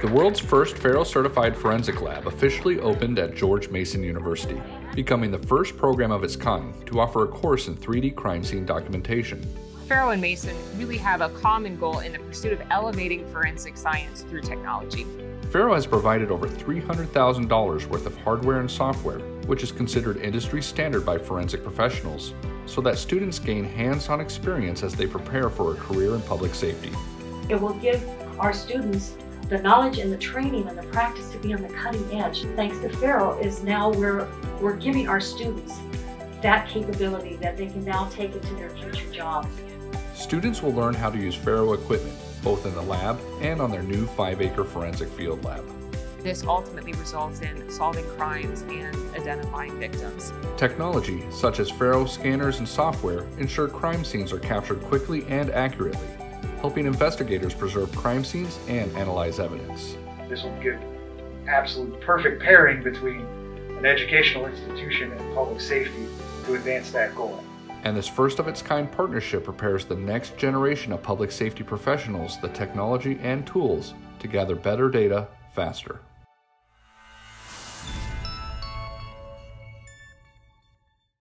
The world's first FARO certified forensic lab officially opened at George Mason University, becoming the first program of its kind to offer a course in 3D crime scene documentation. FARO and Mason really have a common goal in the pursuit of elevating forensic science through technology. FARO has provided over $300,000 worth of hardware and software, which is considered industry standard by forensic professionals, so that students gain hands on experience as they prepare for a career in public safety. It will give our students the knowledge and the training and the practice to be on the cutting edge. Thanks to FARO is now where we're giving our students that capability that they can now take into their future jobs. Students will learn how to use FARO equipment, both in the lab and on their new 5-acre forensic field lab. This ultimately results in solving crimes and identifying victims. Technology, such as FARO scanners and software, ensure crime scenes are captured quickly and accurately, helping investigators preserve crime scenes and analyze evidence. This will give absolute perfect pairing between an educational institution and public safety to advance that goal. And this first of its kind partnership prepares the next generation of public safety professionals the technology and tools to gather better data faster.